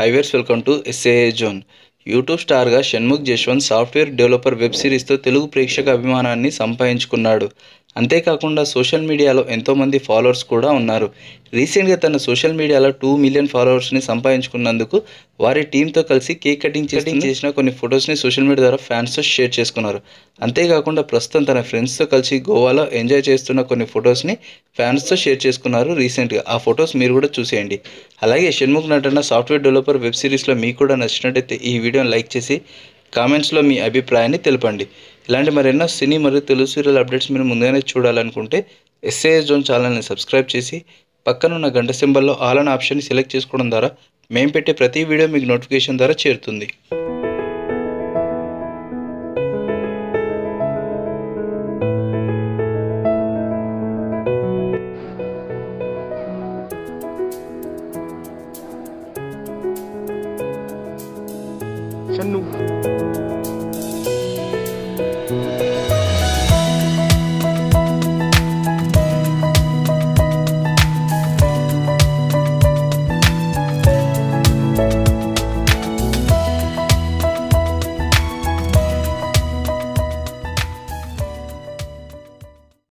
Hi viewers welcome to S A A zone YouTube స్టార్గా Shanmukh Jaswanth software developer web సిరీస్తో Telugu ప్రేక్షక అభిమానాన్ని సంపాదించుకున్నాడు. అంతేకాకుండా సోషల్ మీడియాలో ఎంతోమంది ఫాలోవర్స్ కూడా ఉన్నారు. రీసెంట్గా తన సోషల్ మీడియాలో టూ మిలియన్ ఫాలోవర్స్ని సంపాదించుకున్నందుకు వారి టీంతో కలిసి కేక్ కటింగ్ కటింగ్ చేసిన కొన్ని ఫొటోస్ని సోషల్ మీడియా ద్వారా ఫ్యాన్స్తో షేర్ చేసుకున్నారు. అంతేకాకుండా ప్రస్తుతం తన ఫ్రెండ్స్తో కలిసి గోవాలో ఎంజాయ్ చేస్తున్న కొన్ని ఫొటోస్ని ఫ్యాన్స్తో షేర్ చేసుకున్నారు రీసెంట్గా. ఆ ఫొటోస్ మీరు కూడా చూసేయండి. అలాగే షణ్ముఖ్ నటన సాఫ్ట్వేర్ డెవలపర్ వెబ్ సిరీస్లో మీకు కూడా నచ్చినట్టయితే ఈ వీడియోని లైక్ చేసి కామెంట్స్లో మీ అభిప్రాయాన్ని తెలపండి. ఇలాంటి మరెన్నో సినీ మరియు తెలుగు సీరియల్ అప్డేట్స్ మీరు ముందుగానే చూడాలనుకుంటే ఎస్ఏఎస్ జోన్ ఛానల్ని సబ్స్క్రైబ్ చేసి పక్కనున్న గంట సింబల్లో ఆల్ అనే ఆప్షన్ని సెలెక్ట్ చేసుకోవడం ద్వారా మేము పెట్టే ప్రతి వీడియో మీకు నోటిఫికేషన్ ద్వారా చేరుతుంది. Continua.